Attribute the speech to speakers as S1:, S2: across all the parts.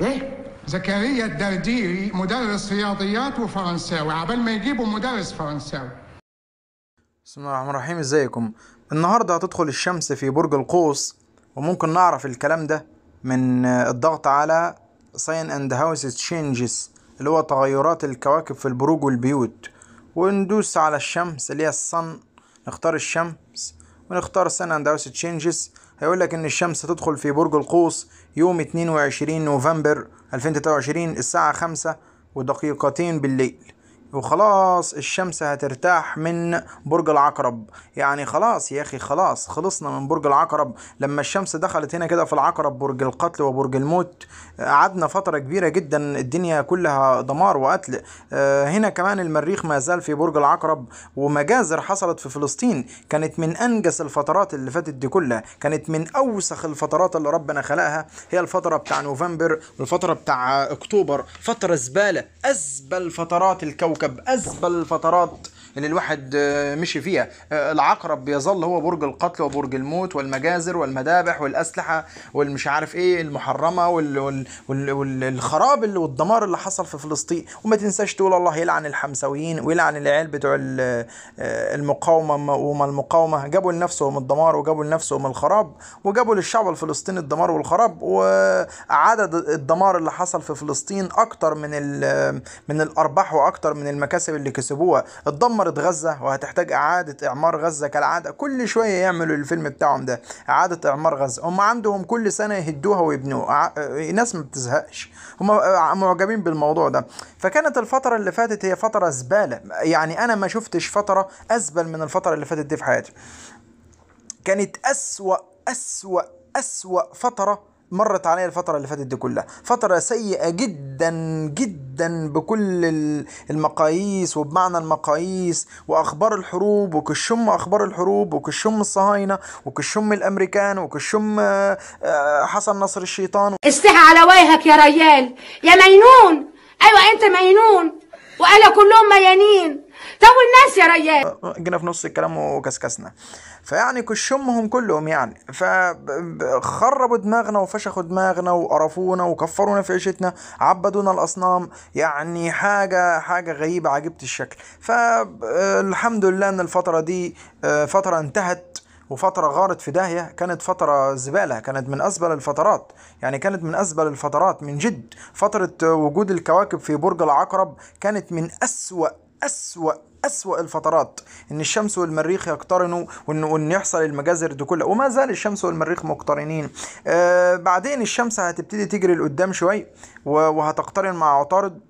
S1: إيه؟ زكريا الدرديري مدرس رياضيات وفرنساوي عبال ما يجيبوا مدرس فرنساوي.
S2: بسم الله الرحمن الرحيم إزيكم؟ النهارده هتدخل الشمس في برج القوس وممكن نعرف الكلام ده من الضغط على sign and house changes اللي هو تغيرات الكواكب في البروج والبيوت. وندوس على الشمس اللي هي ال sun نختار الشمس ونختار sign and house changes هيقول لك إن الشمس هتدخل في برج القوس يوم 22 نوفمبر 2023 الساعة خمسة ودقيقتين بالليل. وخلاص الشمس هترتاح من برج العقرب. يعني خلاص يا أخي خلاص خلصنا من برج العقرب. لما الشمس دخلت هنا كده في العقرب برج القتل وبرج الموت قعدنا فترة كبيرة جدا الدنيا كلها دمار وقتل. آه، هنا كمان المريخ ما زال في برج العقرب ومجازر حصلت في فلسطين. كانت من أنجس الفترات اللي فاتت دي كلها. كانت من أوسخ الفترات اللي ربنا خلقها. هي الفترة بتاع نوفمبر والفترة بتاع أكتوبر. فترة زبالة أزبل فترات الكوكب. ازبل الفترات. اللي الواحد آه، مشي فيها. آه، العقرب بيظل هو برج القتل وبرج الموت والمجازر والمذابح والأسلحة والمش عارف وال وال والخراب والدمار اللي حصل في فلسطين. وما تنساش تقول الله يلعن الحمساويين ويلعن العيال بتوع آه، المقاومة وما المقاومة. جابوا لنفسهم الدمار وجابوا لنفسهم الخراب وجابوا للشعب الفلسطيني الدمار والخراب. وعدد الدمار اللي حصل في فلسطين أكتر من من الأرباح وأكتر من المكاسب اللي كسبوها. اتدمرت غزه وهتحتاج إعادة إعمار غزه كالعادة. كل شوية يعملوا الفيلم بتاعهم ده إعادة إعمار غزه هم عندهم كل سنة يهدوها ويبنوها. ناس ما بتزهقش. هم معجبين بالموضوع ده. فكانت الفترة اللي فاتت هي فترة زبالة. يعني أنا ما شفتش فترة أزبل من الفترة اللي فاتت دي في حياتي. كانت أسوأ أسوأ أسوأ فترة مرت عليا الفترة اللي فاتت دي كلها. فترة سيئة جدا جدا بكل ال- المقاييس وبمعنى المقاييس وأخبار الحروب وكشم أخبار الحروب وكشم الصهاينة وكشم الأمريكان وكشم آه، آه، حسن نصر الشيطان.
S3: استحى على وجهك يا ريال يا مينون أيوه أنت مينون وأنا كلهم ميانين. طب والناس يا ريال
S2: جينا في نص الكلام وكسكسنا. فيعني كشمهم كلهم يعني. فخربوا دماغنا وفشخوا دماغنا وقرفونا وكفرونا في عيشتنا عبدونا الأصنام يعني حاجة حاجة غريبة عجيبه الشكل. فالحمد لله إن الفترة دي آه، فترة انتهت وفترة غارت في داهية. كانت فترة زبالة كانت من أزبل الفترات. يعني كانت من أزبل الفترات من جد. فترة وجود الكواكب في برج العقرب كانت من أسوأ أسوأ أسوأ الفترات. إن الشمس والمريخ يقترنوا وإن, وإن يحصل المجازر دي كلها. وما زال الشمس والمريخ مقترنين. آه بعدين الشمس هتبتدي تجري لقدام شوي و- وهتقترن مع عطارد.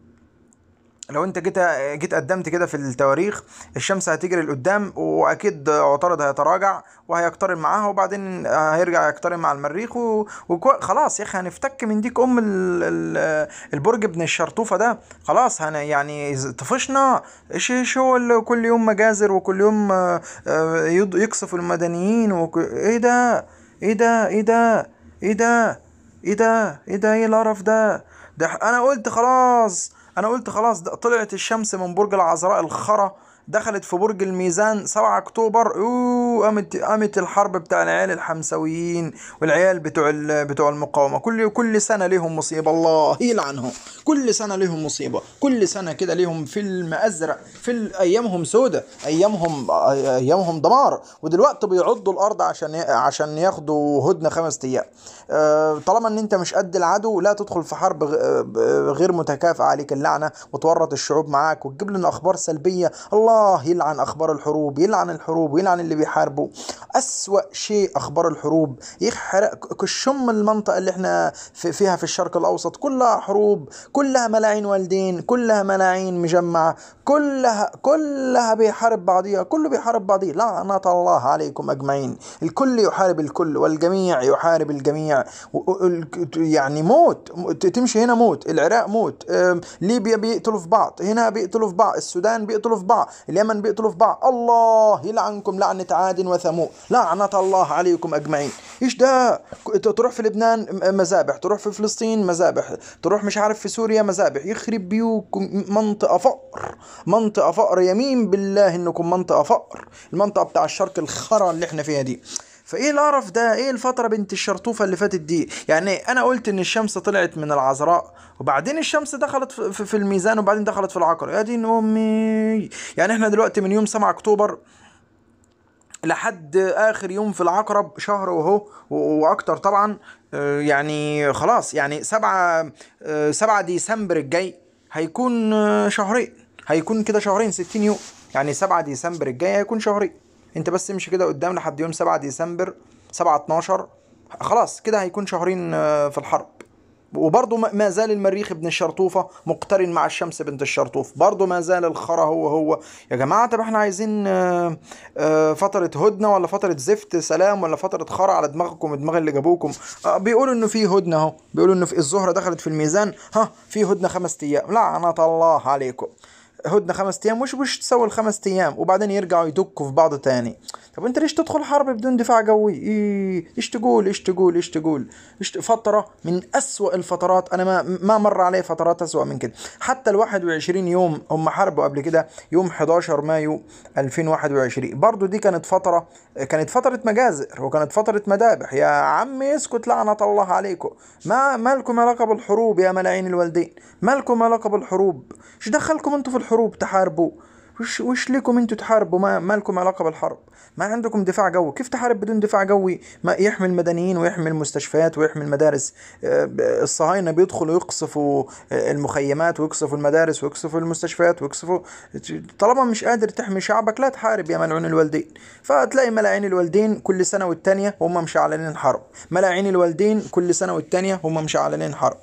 S2: لو انت جيت جيت قدمت كده في التواريخ الشمس هتجري لقدام واكيد عطارد هيتراجع وهيقترن معاها وبعدين هيرجع يقترن مع المريخ و... وكو... خلاص يا أخي هنفتك من ديك أم ال... ال... البرج ابن الشرطوفة ده. خلاص هن يعني طفشنا. إيش إيش هو كل يوم مجازر وكل يوم آه، يقصف المدنيين وك... إيه ده؟ إيه ده؟ إيه ده؟ إيه ده؟ إيه ده؟ إيه ده؟ إيه القرف ده؟ ده أنا قلت خلاص أنا قلت خلاص ده طلعت الشمس من برج العذراء الخرا. دخلت في برج الميزان 7 أكتوبر. أوه قامت قامت الحرب بتاع العيال الحمساويين والعيال بتوع بتوع المقاومة. كل كل سنة ليهم مصيبة. الله يلعنهم. كل سنة ليهم مصيبة. كل سنة كده ليهم فيلم ازرق في أيامهم سودة ايامهم أيامهم دمار. ودلوقتي بيعضوا الأرض عشان عشان ياخدوا هدنة خمس أيام. آه، طالما إن أنت مش قد العدو لا تدخل في حرب آه، غير متكافئة عليك اللعنة وتورط الشعوب معاك وتجيب لنا أخبار سلبية. الله يلعن أخبار الحروب يلعن الحروب ويلعن اللي بيحاربوا. أسوأ شيء أخبار الحروب. يحرق كشم المنطقة اللي إحنا في فيها في الشرق الأوسط. كلها حروب كلها ملاعين والدين كلها ملاعين مجمعة. كلها كلها بيحارب بعضيها كله بيحارب بعضيه. لعنة الله عليكم أجمعين. الكل يحارب الكل والجميع يحارب الجميع. يعني موت. تمشي هنا موت. العراق موت. ليبيا بيقتلوا في بعض. هنا بيقتلوا في بعض. السودان بيقتلوا في بعض. اليمن بيقتلوا في بعض. الله يلعنكم لعنة عاد وثمود. لعنة الله عليكم أجمعين. إيش ده؟ تروح في لبنان مذابح. تروح في فلسطين مذابح. تروح مش عارف في سوريا مذابح. يخرب بيوكم منطقة فقر. منطقة فقر. يمين بالله إنكم منطقة فقر. المنطقة بتاع الشرق الخرا اللي إحنا فيها دي. فإيه القرف ده؟ إيه الفترة بنت الشرطوفة اللي فاتت دي؟ يعني أنا قلت إن الشمس طلعت من العذراء وبعدين الشمس دخلت في- الميزان وبعدين دخلت في العقرب. يا دين أمي. يعني إحنا دلوقتي من يوم 7 أكتوبر لحد آخر يوم في العقرب شهر وهو وأكتر طبعا. آه، يعني خلاص يعني سبعة آه، سبعة ديسمبر الجاي هيكون آه، شهرين. هيكون كده شهرين 60 يوم. يعني 7 ديسمبر الجاي هيكون شهرين. انت بس امشي كده قدام لحد يوم 7 ديسمبر 7 12 خلاص كده هيكون شهرين آه، في الحرب. وبرضه ما زال المريخ ابن الشرطوفة مقترن مع الشمس بنت الشرطوف. برضه ما زال الخرا هو هو. يا جماعة طب إحنا عايزين آه، آه، فترة هدنة ولا فترة زفت سلام ولا فترة خرا على دماغكم ودماغ اللي جابوكم؟ بيقولوا إنه في هدنة أهو. بيقولوا إنه في الزهرة دخلت في الميزان. ها في هدنة خمس أيام. لعنة الله عليكم. هدنة خمس أيام مش مش تسوي الخمس أيام وبعدين يرجعوا يدكوا في بعض تاني. طب أنت ليش تدخل حرب بدون دفاع قوي؟ إيه إيش تقول؟ إيش تقول؟ إيش تقول؟ إيش ت- فترة من أسوأ الفترات أنا ما ما مر علي فترات أسوأ من كده. حتى ال 21 يوم هم حاربوا قبل كده يوم 11 مايو 2021 برضو دي كانت فترة كانت فترة مجازر وكانت فترة مذابح يا عم اسكت لعنة الله عليكم. ما مالكم علاقة بالحروب يا ملاعين الوالدين؟ مالكم علاقة بالحروب؟ إيش دخلكم أنتوا في الحروب؟ تحاربوا. وش وش ليكم أنتوا تحاربوا؟ ما مالكم علاقة بالحرب. ما عندكم دفاع قوي. كيف تحارب بدون دفاع قوي؟ ما يحمي المدنيين ويحمي المستشفيات ويحمي المدارس آه، الصهاينة بيدخلوا يقصفوا آه، المخيمات ويقصفوا المدارس ويقصفوا المستشفيات ويقصفوا. طالما مش قادر تحمي شعبك لا تحارب يا ملعون الوالدين. فتلاقي ملاعين الوالدين كل سنة والتانية هم مشعلين حرب ملاعين الوالدين كل سنة والتانية هم مشعلين حرب.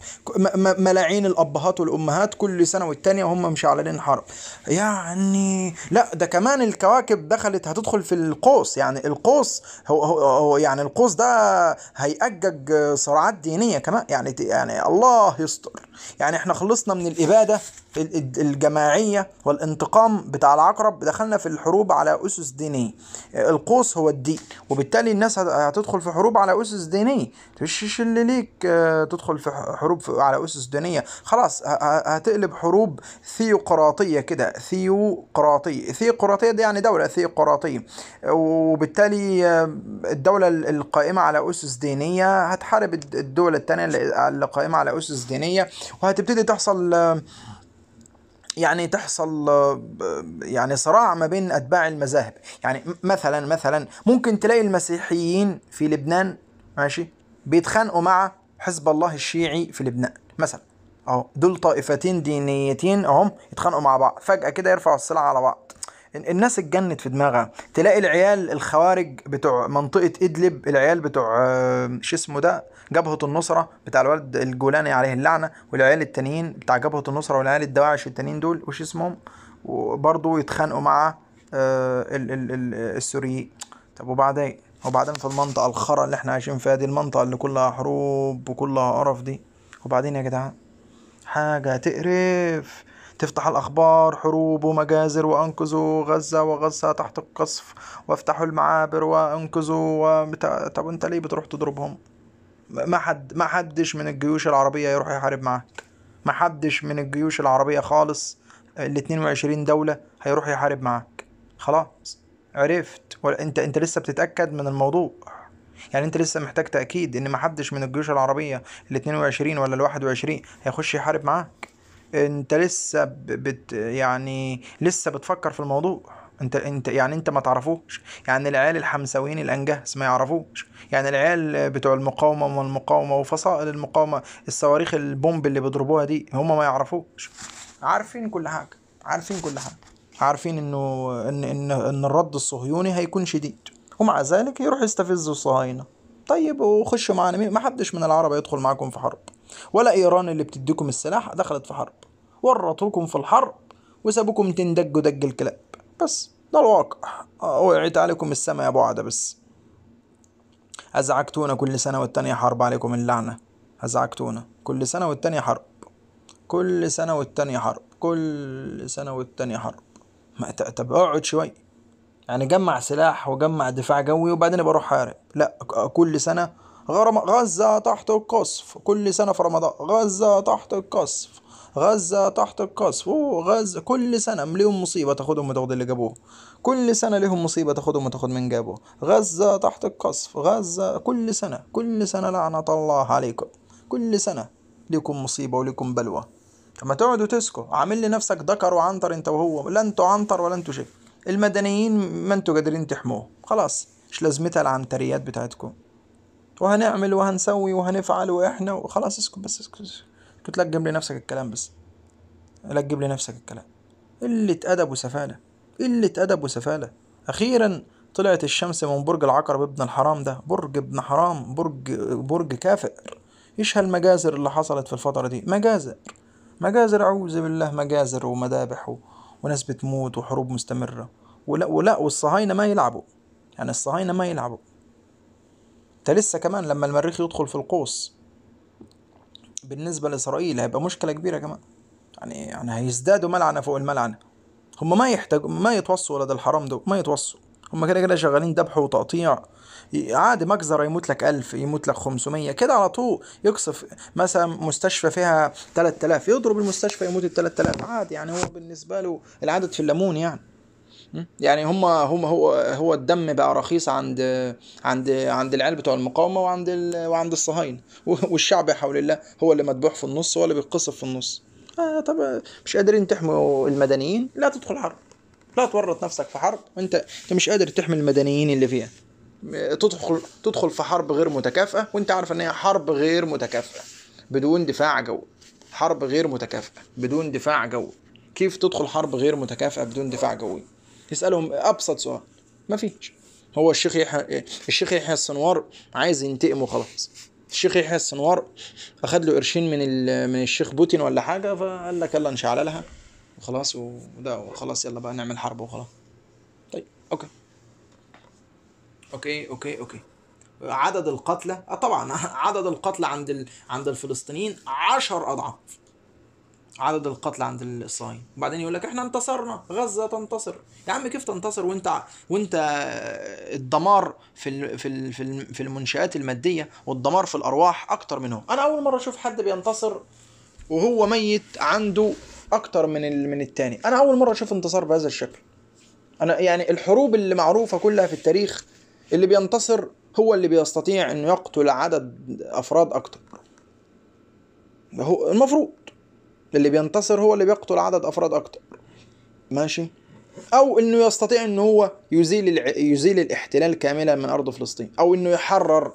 S2: ملاعين الأبهات والأمهات كل سنة والتانية هم مشعلين حرب. يعني لا ده كمان الكواكب دخلت هتدخل في القوس. يعني القوس هو, هو, يعني القوس ده هيأجج صراعات دينية كمان. يعني يعني الله يستر. يعني إحنا خلصنا من الإبادة. ال- ال- الجماعية والانتقام بتاع العقرب دخلنا في الحروب على أسس دينية القوس هو الدين وبالتالي الناس هت- هتدخل في حروب على أسس دينية مش اللي ليك آه، تدخل في حروب على أسس دينية. خلاص هتقلب حروب ثيوقراطية كده. ثيوقراطية ثيوقراطية دي يعني دولة ثيوقراطية. وبالتالي آه، الدولة ال- القائمة على أسس دينية هتحارب الد- الدولة التانية اللي اللي قائمة على أسس دينية. وهتبتدي تحصل آه، يعني تحصل آه، يعني صراع ما بين أتباع المذاهب. يعني مثلا مثلا ممكن تلاقي المسيحيين في لبنان ماشي بيتخانقوا مع حزب الله الشيعي في لبنان مثلا. اهو دول طائفتين دينيتين اهم يتخانقوا مع بعض فجأة كده يرفعوا السلاح على بعض. الناس اتجنت في دماغها. تلاقي العيال الخوارج بتوع منطقة إدلب العيال بتوع آه، شو اسمه ده جبهة النصرة بتاع الولد الجولاني عليه اللعنة والعيال التانيين بتاع جبهة النصرة والعيال الدواعش التانيين دول وش اسمهم؟ وبرضه يتخانقوا مع آه، ال- ال- ال- السوريين. طب وبعدين؟ وبعدين في المنطقة الخرا اللي إحنا عايشين فيها دي المنطقة اللي كلها حروب وكلها قرف دي. وبعدين يا جدعان؟ حاجة تقرف. تفتح الأخبار حروب ومجازر وأنقذوا غزة وغزة تحت القصف وافتحوا المعابر وأنقذوا وبتاع طب أنت ليه بتروح تضربهم؟ ما حد ما حدش من الجيوش العربية يروح يحارب معاك. ما حدش من الجيوش العربية خالص ال 22 دولة هيروح يحارب معاك. خلاص. عرفت. ولا أنت أنت لسه بتتأكد من الموضوع؟ يعني أنت لسه محتاج تأكيد إن ما حدش من الجيوش العربية ال 22 ولا ال 21 هيخش يحارب معاك؟ انت لسه بت يعني لسه بتفكر في الموضوع؟ انت انت يعني انت ما تعرفوش؟ يعني العيال الحمساويين الانجهز ما يعرفوش؟ يعني العيال بتوع المقاومة والمقاومه وفصائل المقاومة الصواريخ البومب اللي بيضربوها دي هم ما يعرفوش؟ عارفين كل حاجة عارفين كل حاجة. عارفين انه ان ان ان الرد الصهيوني هيكون شديد ومع ذلك يروح يستفزوا الصهاينة. طيب وخشوا معانا ما حدش من العرب يدخل معاكم في حرب. ولا إيران اللي بتديكم السلاح دخلت في حرب ورطوكم في الحرب وسابوكم تندجوا دج الكلاب. بس ده الواقع. آه، وقعت عليكم السما يا بعدة بس أزعجتونا كل سنة والتانية حرب عليكم اللعنة. أزعجتونا. كل سنة والتانية حرب. كل سنة والتانية حرب. كل سنة والتانية حرب. ما طب أقعد شوي. يعني جمع سلاح وجمع دفاع جوي وبعدين ابقى أروح حارب. لا كل سنة غرم غزة تحت القصف. كل سنة في رمضان. غزة تحت القصف. غزة تحت القصف. غزة كل سنة ليهم مصيبة تاخدهم وتاخد اللي جابوه. كل سنة ليهم مصيبة تاخدهم وتاخد من جابوه. غزة تحت القصف. غزة كل سنة. كل سنة لعنة الله عليكم. كل سنة ليكم مصيبة وليكم بلوى. اما تقعدوا تسكوا عامل لي نفسك ذكر وعنتر انت وهو. لا أنتوا عنتر ولا أنتوا شيء المدنيين ما أنتوا قادرين تحموه. خلاص. مش لازمتها العنتريات بتاعتكم. وهنعمل وهنسوي وهنفعل وإحنا وخلاص اسكت بس اسكت اسكت لا تجيب لي نفسك الكلام بس. لا تجيب لي نفسك الكلام. قلة أدب وسفالة. قلة أدب وسفالة. أخيرا طلعت الشمس من برج العقرب ابن الحرام ده. برج ابن حرام برج برج كافر. إيش هالمجازر اللي حصلت في الفترة دي؟ مجازر. مجازر أعوذ بالله مجازر ومذابح. وناس بتموت وحروب مستمرة. ولا ولا والصهاينة ما يلعبوا. يعني الصهاينة ما يلعبوا. ده لسه كمان لما المريخ يدخل في القوس بالنسبة لإسرائيل هيبقى مشكلة كبيرة كمان. يعني يعني هيزدادوا ملعنة فوق الملعنة. هم ما يحتاجوا ما يتوصوا ولاد الحرام دول ما يتوصوا. هم كده كده شغالين ذبح وتقطيع. عادي مجزرة يموت لك ألف يموت لك خمسمية. كده على طول يقصف مثلا مستشفى فيها تلات آلاف يضرب المستشفى يموت التلات آلاف عادي يعني هو بالنسبة له العدد في الليمون يعني? يعني هم هم هو هو الدم بقى رخيص عند عند عند العيال بتوع المقاومة وعند ال... وعند الصهاينة. والشعب حول الله هو اللي مذبوح في النص هو اللي بيتقصف في النص. آه طب مش قادرين تحموا المدنيين؟ لا تدخل حرب. لا تورط نفسك في حرب. وانت انت مش قادر تحمي المدنيين اللي فيها. تدخل تدخل في حرب غير متكافئة وانت عارف ان هي حرب غير متكافئة. بدون دفاع جوي حرب غير متكافئة. بدون دفاع جوي كيف تدخل حرب غير متكافئة بدون دفاع جوي؟ يسالهم أبسط سؤال. ما فيش. هو الشيخ يحيى الشيخ يحيى السنوار عايز ينتقم وخلاص الشيخ يحيى السنوار اخد له قرشين من. من الشيخ بوتين ولا حاجة فقال لك يلا نشعللها وخلاص وده وخلاص يلا بقى نعمل حرب وخلاص. طيب okay. okay okay okay. عدد القتلى طبعا عدد القتلى عند ال... عند الفلسطينيين عشر أضعاف. عدد القتلى عند الصهاينة وبعدين يقول لك إحنا انتصرنا غزة تنتصر يا عم كيف تنتصر وأنت وأنت الدمار في. في. في في المنشآت المادية والدمار في الأرواح أكتر منهم أنا أول مرة أشوف حد بينتصر وهو ميت عنده أكتر من. من التاني أنا أول مرة أشوف انتصار بهذا الشكل أنا يعني الحروب اللي معروفة كلها في التاريخ اللي بينتصر هو اللي بيستطيع إنه يقتل عدد أفراد أكتر هو المفروض اللي بينتصر هو اللي بيقتل عدد أفراد أكتر. ماشي؟ أو إنه يستطيع إنه هو يزيل. يزيل الاحتلال كاملا من أرض فلسطين أو إنه يحرر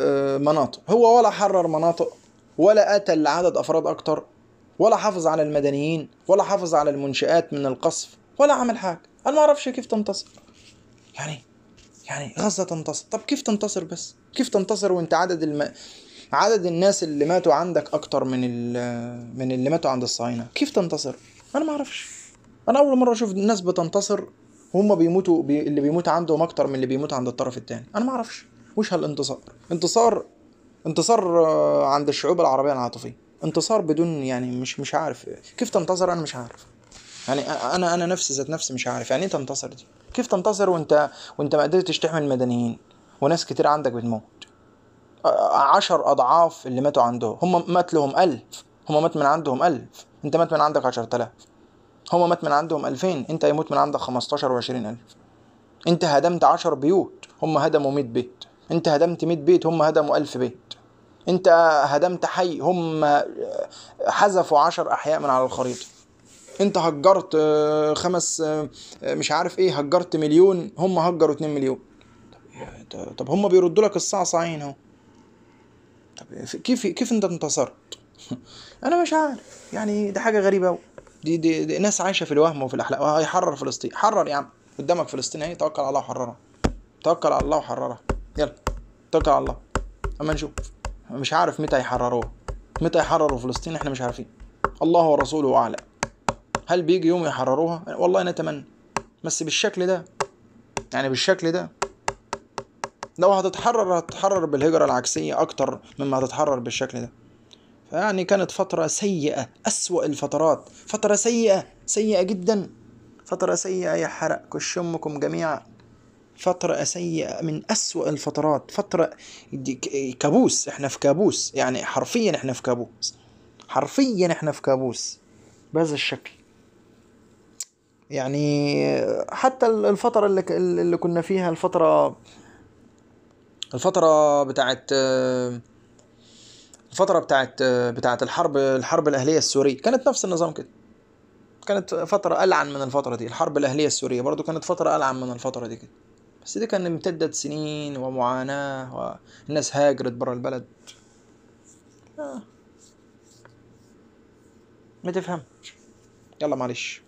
S2: آه، مناطق. هو ولا حرر مناطق ولا قتل عدد أفراد أكتر ولا حافظ على المدنيين ولا حافظ على المنشآت من القصف ولا عمل حاجة. أنا ما أعرفش كيف تنتصر. يعني يعني غزة تنتصر. طب كيف تنتصر بس؟ كيف تنتصر وأنت عدد الم... عدد الناس اللي ماتوا عندك أكتر من. من اللي ماتوا عند الصهاينة كيف تنتصر؟ أنا ما أعرفش. أنا أول مرة أشوف الناس بتنتصر وهم بيموتوا بي... اللي بيموت عندهم أكتر من اللي بيموت عند الطرف التاني. أنا ما أعرفش. وش هالانتصار؟ انتصار انتصار آه، عند الشعوب العربية العاطفية. انتصار بدون يعني مش مش عارف. كيف تنتصر؟ أنا مش عارف. يعني أنا أنا نفسي ذات نفسي مش عارف. يعني إيه تنتصر دي؟ كيف تنتصر وأنت وأنت ما قدرتش تحمي المدنيين؟ وناس كتير عندك بتموت. عشر أضعاف اللي ماتوا عندهم هم مات لهم ألف. هم مات من عندهم ألف. أنت مات من عندك عشرة آلاف. هم مات من عندهم ألفين. أنت يموت من عندك خمستاشر وعشرين ألف. أنت هدمت عشر بيوت. هم هدموا مية بيت. أنت هدمت مية بيت. هم هدموا ألف بيت. أنت هدمت حي. هم حذفوا عشر أحياء من على الخريطة. أنت هجرت آه، خمس آه، مش عارف إيه هجرت مليون. هم هجروا اتنين مليون. طب هم بيردوا لك الصعصعين أهو. طب كيف كيف انت انتصرت؟ أنا مش عارف. يعني دي حاجة غريبة قوي دي, دي, دي ناس عايشة في الوهم وفي الأحلام. هيحرر فلسطين. حرر يا عم. قدامك فلسطين أهي. توكل على الله وحررها. توكل على الله وحررها. يلا. توكل على الله. أما نشوف. مش عارف متى يحرروها. متى يحرروا فلسطين إحنا مش عارفين. الله ورسوله أعلم. هل بيجي يوم يحرروها؟ والله نتمنى. بس بالشكل ده يعني بالشكل ده لو هتتحرر هتتحرر بالهجرة العكسية أكتر مما هتتحرر بالشكل ده. فيعني كانت فترة سيئة أسوأ الفترات. فترة سيئة سيئة جدا. فترة سيئة يحرق كش أمكم جميعا. فترة سيئة من أسوأ الفترات. فترة كابوس إحنا في كابوس. يعني حرفيا إحنا في كابوس. حرفيا إحنا في كابوس. بهذا الشكل. يعني حتى الفترة اللي, اللي كنا فيها الفترة الفترة بتاعت الفترة بتاعت بتاعت الحرب الحرب الأهلية السورية. كانت نفس النظام كده. كانت فترة ألعن من الفترة دي الحرب الأهلية السورية. برضو كانت فترة ألعن من الفترة دي كده. بس دي كان امتدت سنين ومعاناة والناس هاجرت برا البلد. آه. ما تفهم. يلا معلش.